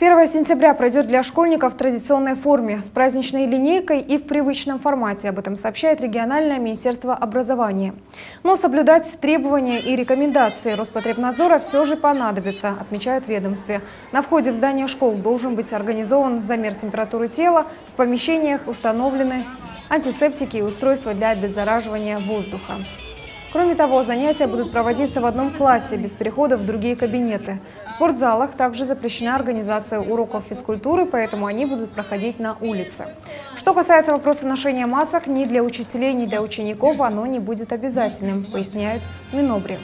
1 сентября пройдет для школьников в традиционной форме, с праздничной линейкой и в привычном формате. Об этом сообщает региональное министерство образования. Но соблюдать требования и рекомендации Роспотребнадзора все же понадобится, отмечают ведомстве. На входе в здание школ должен быть организован замер температуры тела, в помещениях установлены антисептики и устройства для обеззараживания воздуха. Кроме того, занятия будут проводиться в одном классе, без перехода в другие кабинеты. В спортзалах также запрещена организация уроков физкультуры, поэтому они будут проходить на улице. Что касается вопроса ношения масок, ни для учителей, ни для учеников оно не будет обязательным, поясняют Минобри.